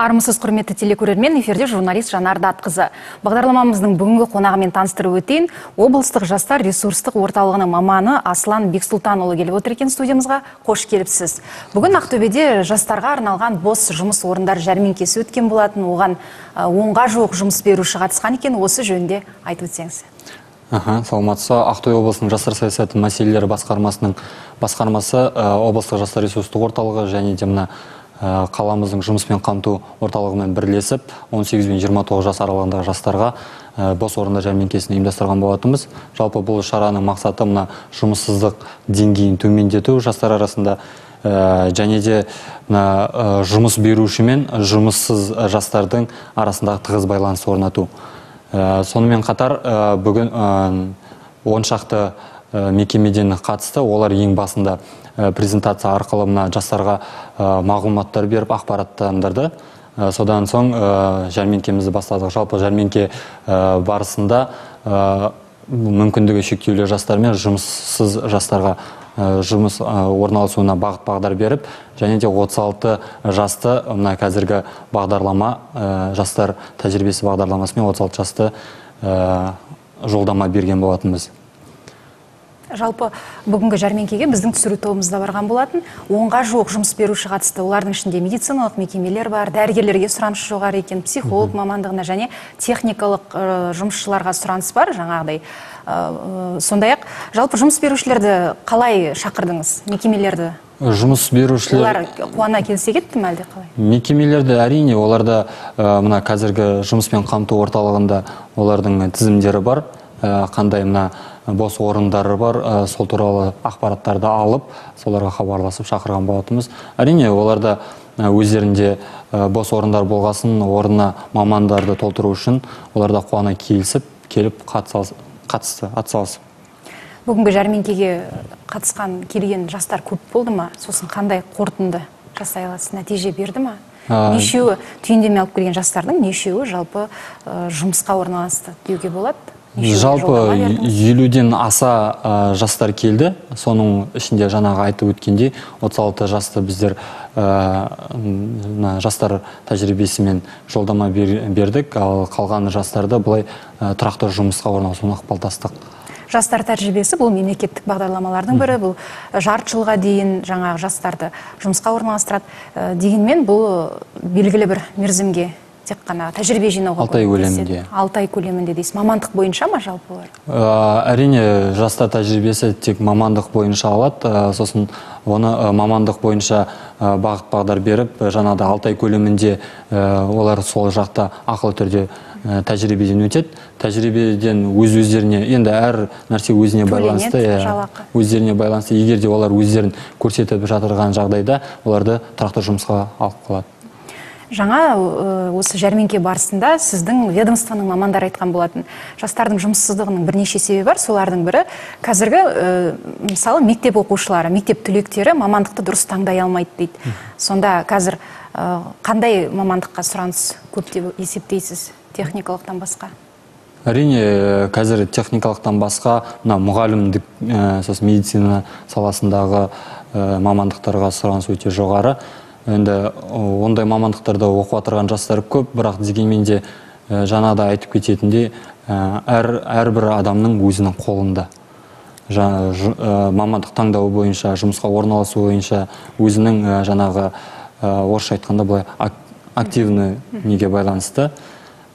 армысыз құрметті телекөрермен эфирде журналист жанар датқызы. Бағдарламамыздың бүгінгі қонағымен таныстырып өтейін. Облыстық жастар ресурстық орталығының маманы аслан бексұлтанұлы келіп отыр екен студиямызға. Қош келіпсіз. Бүгін ақтөбеде жастарға арналған бос жұмыс орындар жәрмеңкесі өткен болатын. Оған онға жуық жұмыс беруші қатысқан екен. Осы жөнінде айтып өтсеңіз. Аха, саламатсыз. Ақтөбе облысының жастар саясаты мәселелері басқармасының басқармасы облыстық жастар ресурстық орталығы және де мына қаламыздың жұмыспен қамту орталығымен бірлесіп 18 бен 29 жас аралығындағы жастарға э, бос орындар жәрмеңкесін ұйымдастырған болатынбыз. Жалпы бұл шараның мақсаты мына жұмыссыздық деңгейін төмендету жастар арасында э, және де мына жұмыс беруші мен жұмыссыз жастардың арасындағы тығыз байланыс орнату. Сонымен қатар бүгін он шақты мекемеден қатысты. Олар ең басында Э, презентация арқылы мына жастарға э, мағлұматтар беріп ақпараттандырды. Э, содан соң жәрмеңкемізді бастадық. Жалпы жәрмеңке барысында мүмкіндігі шектеулі жастар мен жұмыссыз жастарға жұмыс орналасуына бағыт бағдар беріп және де 36 жасты мына қазіргі бағдарлама жастар тәжірибесі бағдарламасымен 36 жасты жолдама берген болатынбыз. Жалпы бүгінгі жәрмеңкеге біздің түсіру тобымыз да барған болатын. Онға жуық жұмыс беруші қатысты. Олардың ішінде медициналық мекемелер бар дәрігерлерге сұраныс жоғары екен психолог мамандығына және техникалық жұмысшыларға сұраныс бар жаңағыдай. Сондай ақ жалпы жұмыс берушілерді қалай шақырдыңыз? Мекемелерді? Жұмыс берушілер олар қуана келісе кетті ме әлде қалай? Мекемелерді әрине оларда мына қазіргі жұмыспен қамту орталығында олардың тізімдері бар. Қандай мына бос орындары бар ә, сол туралы ақпараттарды алып соларға хабарласып шақырған болатынбыз. Әрине оларда өздерінде бос орындар болғасын орнына мамандарды толтыру үшін олар да қуана келісіп келіп қатысты атсалысып. Бүгінгі жәрмеңкеге қатысқан келген жастар көп болды ма? Сосын қандай қорытынды жасай аласыз? Нәтиже берді ма? Нешеуі түйіндеме алып келген жастардың нешеуі жалпы жұмысқа орналасты деуге болады. Жалпы елуден аса жастар келді. Соның ішінде жаңағы айтып өткендей 36 жасты біздер жастар тәжірибесімен жолдама бердік. Ал қалған жастарды былай тұрақты жұмысқа орналасуына ықпалдастық. Жастар тәжірибесі бұл мемлекеттік бағдарламалардың бірі бұл жарты жылға дейін жаңағы жастарды жұмысқа орналастырады дегенмен бұл белгілі бір мерзімге тек қана тәжірибе жинауға алты ай көлемінде. алты ай көлемінде дейсіз. Мамандық бойынша ма жалпы олар? Әрине жастар тәжірибесі тек мамандық бойынша алады. Сосын оны мамандық бойынша бағыт бағдар беріп жаңағыдай алты ай көлемінде олар сол жақта ақылы түрде тәжірибеден өтеді. Тәжірибеден өз өздеріне енді әр нәрсе өзіне байланысты иә өздеріне байланысты. Егер де олар өздерін көрсетіп жатырған жағдайда оларды тұрақты жұмысқа алып қалады. Жаңа осы жәрмеңке барысында сіздің ведомствоның мамандары айтқан болатын жастардың жұмыссыздығының бірнеше себебі бар. Солардың бірі қазіргі мысалы мектеп оқушылары мектеп түлектері мамандықты дұрыс таңдай алмайды дейді. Сонда қазір қандай мамандыққа сұраныс көп деп есептейсіз техникалықтан басқа? Әрине қазір техникалықтан басқа мына мұғалімдік сосын медицина саласындағы мамандықтарға сұраныс өте жоғары. Енді ондай мамандықтарда оқып жатырған жастар көп бірақ дегенмен де жаңа да айтып кететіндей әр әрбір адамның өзінің қолында. Мамандық таңдауы бойынша жұмысқа орналасу бойынша өзінің жаңағы орысша айтқанда былай активный неге байланысты?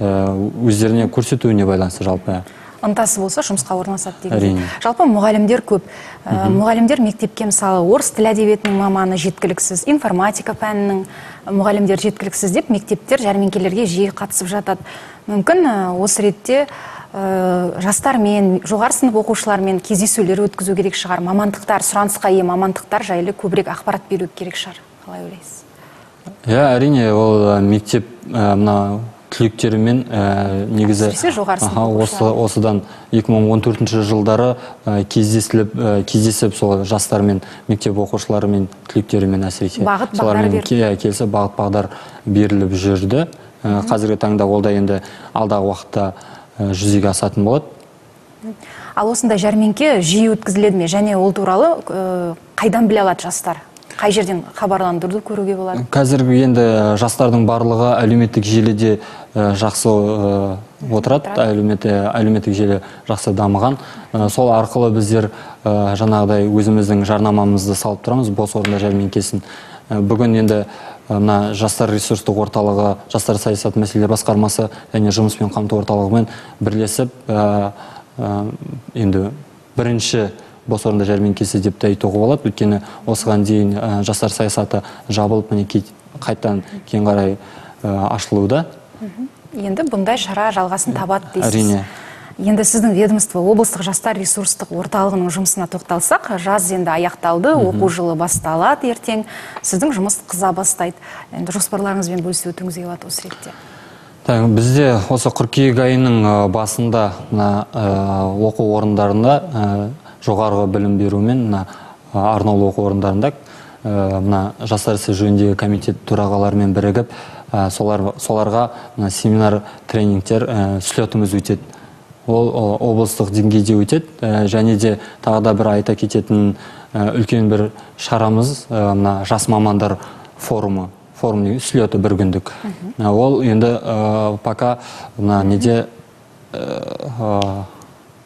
Өздеріне көрсетуіне байланысты жалпы. Ынтасы болса жұмысқа орналасады деген. жалпы мұғалімдер көп. Ә, мұғалімдер мектепке мысалы орыс тіл әдебиетінің маманы жеткіліксіз информатика пәнінің мұғалімдер жеткіліксіз деп мектептер жәрмеңкелерге жиі қатысып жатады. Мүмкін осы ретте ә, жастармен жоғары сынып оқушыларымен кездесулер өткізу керек шығар. Мамандықтар сұранысқа ие мамандықтар жайлы көбірек ақпарат беру керек шығар. Қалай ойлайсыз? Иә әрине ол мектеп мына түлектерімен ә, негізі осы, осыдан 2014 жылдары ә, кездесіліп ә, кездесіп сол жастармен мектеп оқушыларымен түлектерімен әсіресе бағыт бағдар келсе бағыт бағдар беріліп жүрді. Қазіргі таңда ол да енді алдағы уақытта жүзеге асатын болады. Ал осындай жәрмеңке жиі өткізіледі ме? Және ол туралы қайдан біле алады жастар? Қай жерден хабарландыруды көруге болады қазіргі енді жастардың барлығы әлеуметтік желіде жақсы отырады. Әлеуметтік желі жақсы дамыған. Сол арқылы біздер жаңағыдай өзіміздің жарнамамызды салып тұрамыз. Бос орындар жәрмеңкесін бүгін енді мына жастар ресурстық орталығы жастар саясат мәселелері басқармасы және жұмыспен қамту орталығымен бірлесіп енді бірінші бос орындар жәрмеңкесі деп те айтуға болады. Өйткені осыған дейін жастар саясаты жабылып міне қайтадан кейін қарай ашылуда. Енді бұндай шара жалғасын табады дейсіз. Әрине. Енді сіздің ведомство облыстық жастар ресурстық орталығының жұмысына тоқталсақ жаз енді аяқталды оқу жылы басталады ертең. Сіздің жұмыс қыза бастайды. Енді жоспарларыңызбен бөлісіп өтуіңізге келеді осы ретте. Бізде осы қыркүйек айының басында мына оқу орындарында жоғарғы білім берумен мына арнаулы оқу орындарында мына жастар ісі жөніндегі комитет төрағаларымен бірігіп солар, соларға семинар тренингтер слетіміз өтеді. Ол облыстық деңгейде өтеді және де тағы да бір айта кететін үлкен бір шарамыз мына жас мамандар форумы форум слеті бір күндік. Ол енді пока мына неде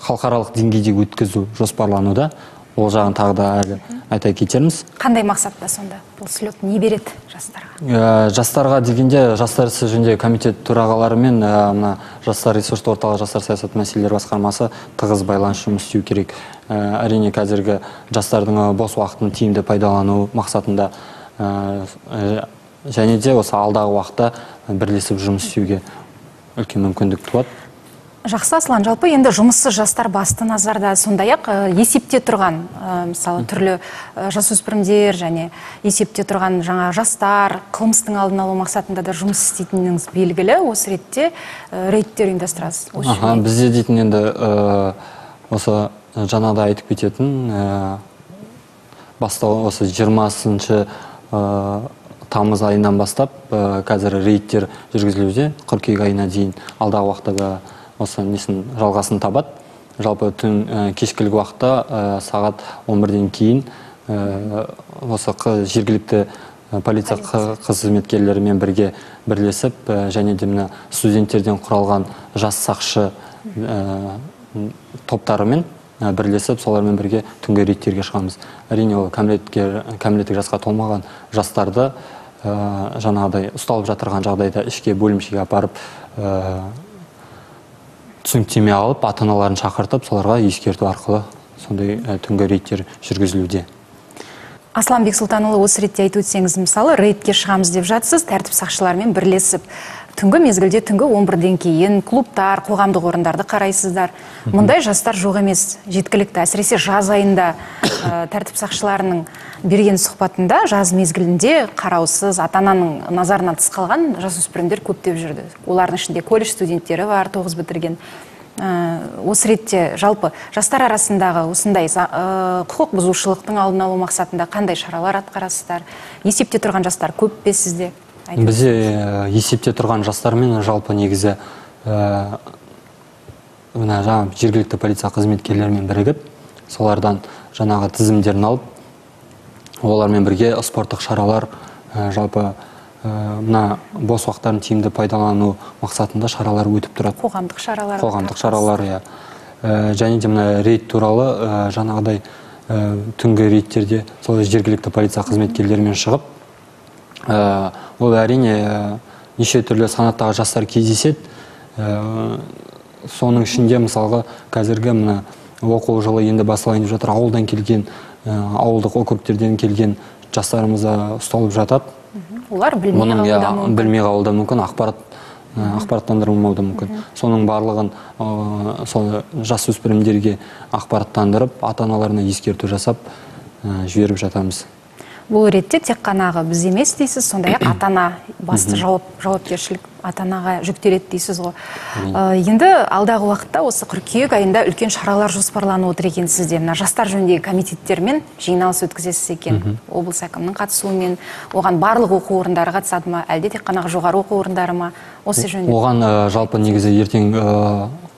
халықаралық деңгейде өткізу жоспарлануда. Ол жағын тағы да әлі айта кетерміз. Қандай мақсатта сонда бұл слет не береді жастарға? Ә, жастарға дегенде жастар ісі жөніндегі комитет төрағаларымен ә, мына жастар ресурстық орталығы жастар саясат мәселелері басқармасы тығыз байланыс жұмыс істеу керек. Ә, әрине қазіргі жастардың бос уақытын тиімді пайдалану мақсатында және де осы алдағы уақытта бірлесіп жұмыс істеуге үлкен мүмкіндік туады. Жақсы аслан. Жалпы енді жұмыссыз жастар басты назарда. Сондай ақ есепте тұрған мысалы түрлі жасөспірімдер және есепте тұрған жаңа жастар қылмыстың алдын алу мақсатында да жұмыс істейтініңіз белгілі. Осы ретте рейдтер ұйымдастырасыз. Аха бізде дейтін енді осы жаңағыда айтып кететін бастау осы жиырмасыншы тамыз айынан бастап қазір рейдтер жүргізілуде. қыркүйек айына дейін алдағы уақытта да осы несін жалғасын табады. Жалпы түн кешкілік уақытта сағат 11-ден кейін осы жергілікті полиция қызметкерлерімен бірге бірлесіп және де мына студенттерден құралған жас сақшы топтарымен бірлесіп солармен бірге түнгі рейдтерге шығамыз. Әрине ол кәмелеттік жасқа толмаған жастарды жаңағыдай ұсталып жатырған жағдайда ішке бөлімшеге апарып түсініктеме алып ата аналарын шақыртып соларға ескерту арқылы сондай түнгі рейдтер жүргізілуде. Аслан бексұлтанұлы осы ретте айтып өтсеңіз мысалы рейдке шығамыз деп жатсыз тәртіп сақшыларымен бірлесіп. Түнгі мезгілде түнгі 11-ден кейін клубтар қоғамдық орындарды қарайсыздар. Мұндай жастар жоқ емес. Жеткілікті. Әсіресе жаз айында тәртіп сақшыларының берген сұхбатында жаз мезгілінде қараусыз ата ананың назарынан тыс қалған жасөспірімдер көптеп жүрді. Олардың ішінде колледж студенттері бар тоғыз бітірген. Осы ретте жалпы жастар арасындағы осындай құқық бұзушылықтың алдын алу мақсатында қандай шаралар атқарасыздар? Есепте тұрған жастар көп пе сізде? Бізде есепте тұрған жастармен жалпы негізі мына жаңағы жергілікті полиция қызметкерлерімен бірігіп солардан жаңағы тізімдерін алып олармен бірге спорттық шаралар жалпы мына бос уақыттарын тиімді пайдалану мақсатында шаралар өтіп тұрады. Қоғамдық шаралар қоғамдық шаралар иә. Және де мына рейд туралы жаңағыдай түнгі рейдтерде сол жергілікті полиция қызметкерлерімен шығып ол әрине неше түрлі санаттағы жастар кездеседі. Соның ішінде мысалға қазіргі мына оқу жылы енді басталайын деп жатыр ауылдан келген ауылдық округтерден келген жастарымыз ұсталып жатады. Олар білмей қалуы білмей қалуы да мүмкін ақпарат ақпараттандырылмауы да мүмкін. Соның барлығын сол жасөспірімдерге ақпараттандырып ата аналарына ескерту жасап жіберіп жатамыз. Бұл ретте тек қанағы біз емес дейсіз сондай ақ ата ана басты жауап жауапкершілік ата анаға жүктеледі дейсіз ғой. Енді алдағы уақытта осы қыркүйек айында үлкен шаралар жоспарланып отыр екен сізде. Мына жастар жөніндегі комитеттермен жиналыс өткізесіз екен. Облыс әкімінің қатысуымен оған барлық оқу орындары қатысады ма әлде тек қана жоғары оқу орындары ма? Осы жөнінде. оған жалпы негізі ертең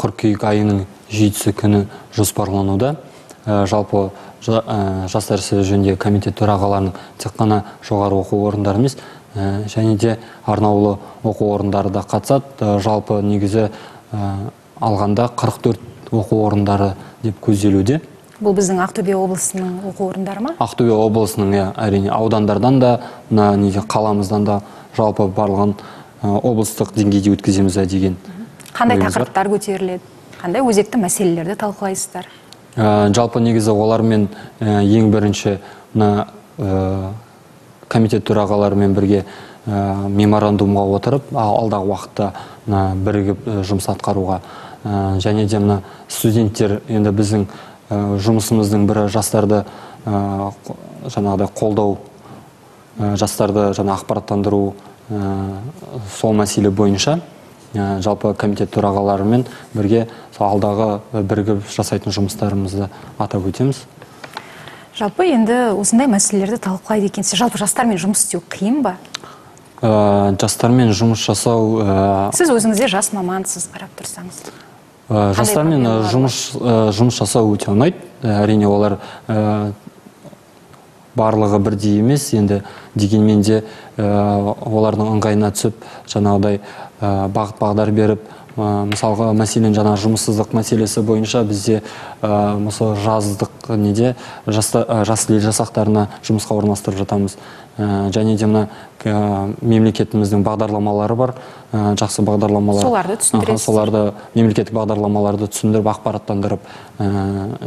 қыркүйек айының жетісі күні жоспарлануда. Жалпы жастар ісі жөніндегі комитет төрағаларының тек қана жоғары оқу орындары емес және де арнаулы оқу орындары да қатысады. Жалпы негізі алғанда 44 оқу орындары деп көзделуде. Бұл біздің ақтөбе облысының оқу орындары ма? Ақтөбе облысының иә әрине аудандардан да мына неге қаламыздан да жалпы барлығын облыстық деңгейде өткіземіз деген қандай тақырыптар көтеріледі? Қандай өзекті мәселелерді талқылайсыздар? Жалпы негізі олармен ең бірінші мына комитет төрағаларымен бірге меморандумға отырып алдағы уақытта мына бірігіп жұмыс атқаруға және де мына студенттер енді біздің жұмысымыздың бірі жастарды жаңағыдай қолдау жастарды жаңа ақпараттандыру сол мәселе бойынша жалпы комитет төрағаларымен бірге алдағы бірігіп жасайтын жұмыстарымызды атап өтеміз. Жалпы енді осындай мәселелерді талқылайды екенсіз. Жалпы жастармен жұмыс істеу қиын ба? Жастармен жұмыс жасау сіз өзіңіз де жас мамансыз қарап тұрсаңыз. Жастармен жұмыс жұмыс жасау өте ұнайды. Әрине олар барлығы бірдей емес. Енді дегенмен де олардың ыңғайына түсіп жаңағыдай бағыт бағдар беріп мысалға мәселен жаңа жұмыссыздық мәселесі бойынша бізде осы жаздық неде жас ел жасақтарына жұмысқа орналастырып жатамыз. Және де мына мемлекетіміздің бағдарламалары бар. Жақсы бағдарламалар. Соларды түсіндіресіз. соларды мемлекеттік бағдарламаларды түсіндіріп ақпараттандырып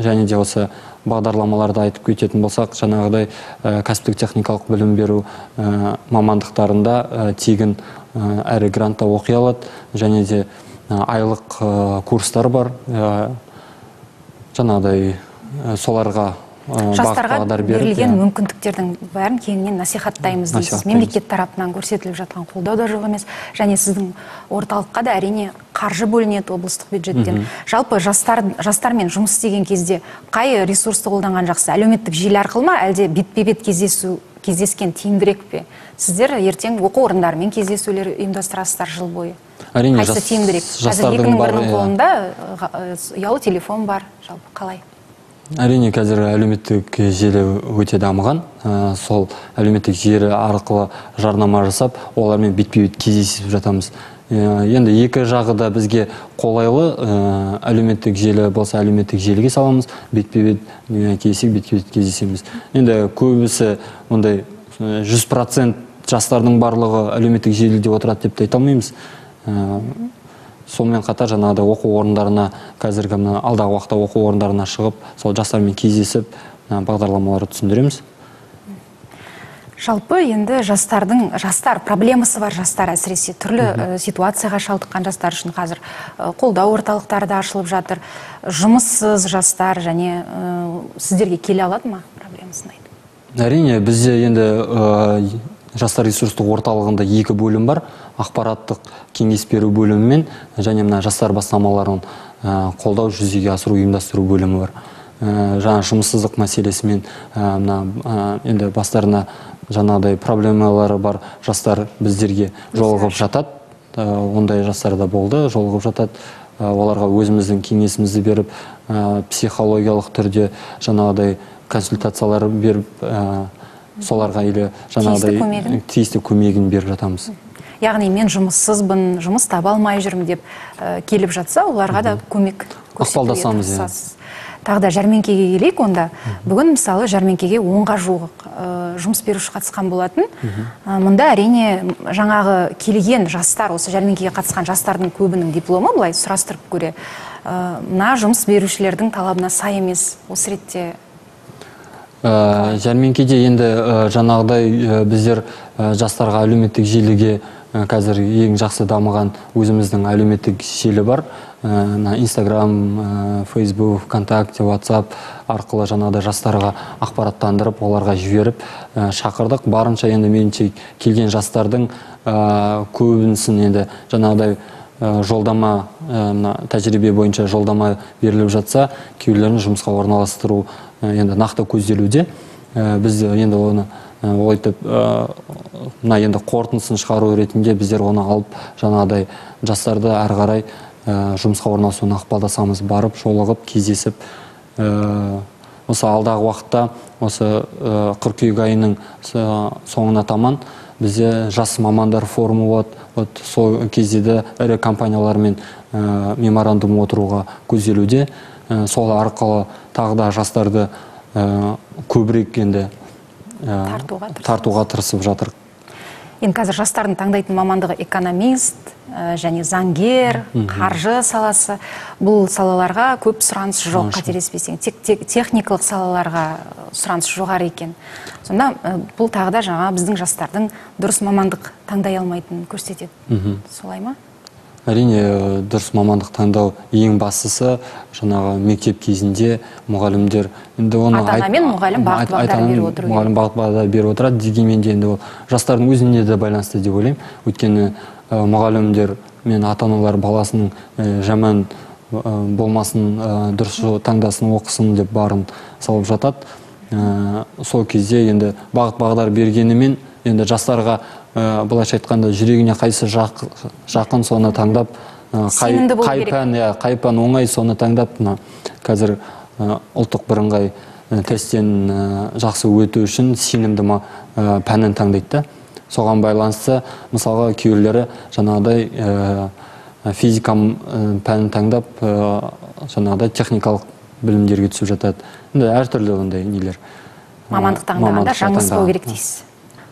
және де осы бағдарламаларды айтып кететін болсақ жаңағыдай кәсіптік техникалық білім беру мамандықтарында тегін әрі грантта оқи алады және де айлық курстар бар. Жаңағыдай соларға жастарға берілген мүмкіндіктердің бәрін кеңінен насихаттаймыз дейсіз мемлекет тарапынан көрсетіліп жатқан қолдау да жоқ емес және сіздің орталыққа да әрине қаржы бөлінеді облыстық бюджеттен. Жалпы жастар жастармен жұмыс істеген кезде қай ресурсты қолданған жақсы? Әлеуметтік желі арқылы ма әлде бетпе бет кездесу кездескен тиімдірек пе? Сіздер ертең оқу орындарымен кездесулер ұйымдастырасыздар жыл бойы. Әрине қайсысы тиімдірек? Қазір екінің бірінің қолында ұялы телефон бар. Жалпы қалай? Әрине қазір әлеуметтік желі өте дамыған. Сол әлеуметтік желі арқылы жарнама жасап олармен бетпе бет кездесіп жатамыз. Енді екі жағы да бізге қолайлы. Әлеуметтік желі болса әлеуметтік желіге саламыз бетпе бет кездесек бетпе бет кездесеміз. Енді көбісі ондай жүз процент жастардың барлығы әлеуметтік желіде отырады деп те айта алмаймыз. Сонымен қатар жаңағыдай оқу орындарына қазіргі мына алдағы уақытта оқу орындарына шығып сол жастармен кездесіп бағдарламаларды түсіндіреміз. Жалпы енді жастардың жастар проблемасы бар жастар әсіресе. Түрлі ситуацияға шалдыққан жастар үшін қазір қолдау орталықтары да ашылып жатыр. Жұмыссыз жастар және сіздерге келе алады ма проблемасын айтып? Әрине бізде енді жастар ресурстық орталығында екі бөлім бар. Ақпараттық кеңес беру бөлімі мен және мына жастар бастамаларын қолдау жүзеге асыру ұйымдастыру бөлімі бар. Жаңа жұмыссыздық мәселесімен мына енді бастарына жаңағыдай проблемалары бар жастар біздерге жолығып жатады. Ондай жастар да болды жолығып жатады. Оларға өзіміздің кеңесімізді беріп психологиялық түрде жаңағыдай консультациялар беріп соларға или жаңағыдай тиісті көмегін беріп жатамыз. Яғни мен жұмыссызбын жұмыс таба алмай жүрмін деп келіп жатса оларға да көмек ықпалдасамыз иә. тағы да жәрмеңкеге келейік онда. Бүгін мысалы жәрмеңкеге онға жуық жұмыс беруші қатысқан болатын. Мұнда әрине жаңағы келген жастар осы жәрмеңкеге қатысқан жастардың көбінің дипломы былай сұрастырып көре. Мына жұмыс берушілердің талабына сай емес осы ретте. Жәрмеңкеде енді жаңағыдай біздер жастарға әлеуметтік желіге қазір ең жақсы дамыған өзіміздің әлеуметтік желі бар. Мына инстаграм фейсбук вконтакте ватсап арқылы жаңағыдай жастарға ақпараттандырып оларға жіберіп шақырдық. Барынша енді меніңше келген жастардың көбісін енді жаңағыдай жолдама мына тәжірибе бойынша жолдама беріліп жатса кейбіреулерін жұмысқа орналастыру енді нақты көзделуде. Біз енді оны ойтып мына енді қорытындысын шығару ретінде біздер оны алып жаңағыдай жастарды әрі қарай жұмысқа орналасуына ықпалдасамыз. Барып жолығып кездесіп осы алдағы уақытта осы қыркүйек айының соңына таман бізде жас мамандар форумы болады. Вот сол кезде де ірі компаниялармен меморандум отыруға көзделуде сол арқылы тағы да жастарды көбірек енді тартуға тырысып жатыр. Енді қазір жастардың таңдайтын мамандығы экономист және заңгер қаржы саласы. Бұл салаларға көп сұраныс жоқ қателеспесең. Тек, тек техникалық салаларға сұраныс жоғары екен. Сонда бұл тағы да жаңа біздің жастардың дұрыс мамандық таңдай алмайтынын көрсетеді. Солай ма? Әрине дұрыс мамандық таңдау ең бастысы жаңағы мектеп кезінде мұғалімдер енді оны ата ана мен мұғалім бағыт бағдар беріп отыр мұғалім бағыт бағдар беріп отырады дегенмен де енді ол жастардың өзіне де байланысты деп ойлаймын. Өйткені мұғалімдер мен ата аналар баласының жаман болмасын дұрыс таңдасын оқысын деп барын салып жатады. Сол кезде енді бағыт бағдар бергенімен енді жастарға ә, былайша айтқанда жүрегіне қайсы жақын соны таңдап қай, қай пән иә қай пән оңай соны таңдап мына қазір ұлттық бірыңғай тесттен жақсы өту үшін сенімді пәнін таңдайды да. Соған байланысты мысалға кейбіреулері жаңағыдай физика пәнін таңдап жаңағыдай техникалық білімдерге түсіп жатады. Енді әртүрлі ондай нелер. Мамандық таңдағанда жаңылыспау керек дейсіз.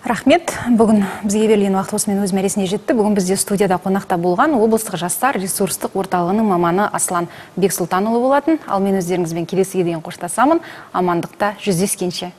Рахмет. Бүгін бізге берілген уақыт осымен өз мәресіне жетті. Бүгін бізде студияда қонақта болған облыстық жастар ресурстық орталығының маманы аслан бексұлтанұлы болатын. Ал мен өздеріңізбен келесіге дейін қоштасамын. Амандықта жүздескенше.